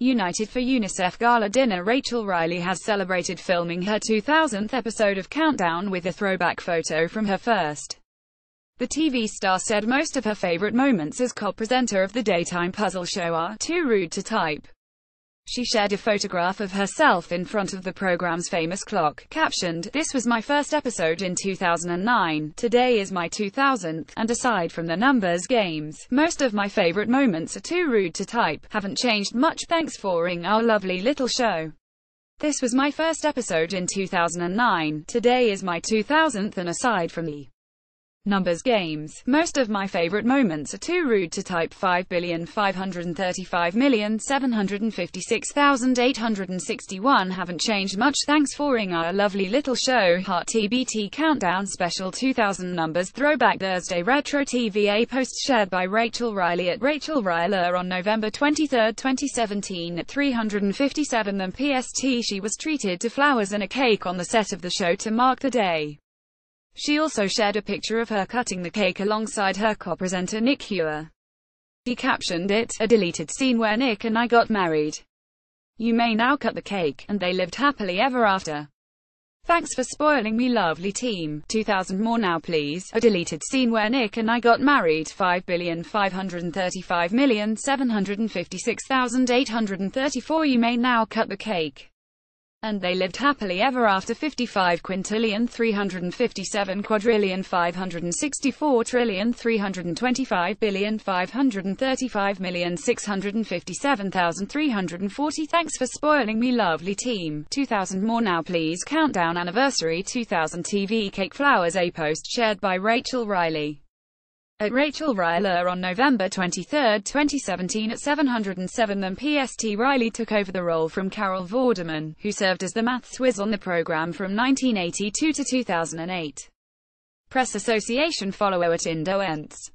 United for UNICEF Gala Dinner Rachel Riley has celebrated filming her 2000th episode of Countdown with a throwback photo from her first. The TV star said most of her favorite moments as co-presenter of the daytime puzzle show are too rude to type. She shared a photograph of herself in front of the program's famous clock, captioned, This was my first episode in 2009, today is my 2000th, and aside from the numbers games, most of my favorite moments are too rude to type, haven't changed much thanks for ing our lovely little show. This was my first episode in 2009, today is my 2000th and aside from the Numbers games. Most of my favorite moments are too rude to type 5,535,756,861 haven't changed much thanks for ing our lovely little show Heart TBT Countdown Special 2000 Numbers Throwback Thursday Retro TVA post shared by Rachel Riley at Rachel Ryler on November 23, 2017 at 357 them PST she was treated to flowers and a cake on the set of the show to mark the day. She also shared a picture of her cutting the cake alongside her co-presenter Nick Hewer. He captioned it, a deleted scene where Nick and I got married. You may now cut the cake, and they lived happily ever after. Thanks for spoiling me lovely team. 2000 more now please. A deleted scene where Nick and I got married. 5,535,756,834 You may now cut the cake and they lived happily ever after 55 quintillion 357 quadrillion 564 trillion 325 billion 535 million 657,340 Thanks for spoiling me lovely team. 2000 more now please. Countdown anniversary 2000 TV cake flowers a post shared by Rachel Riley at Rachel Ryler on November 23, 2017 at 707 then PST Riley took over the role from Carol Vorderman, who served as the maths whiz on the program from 1982 to 2008. Press Association follower at Indo Ents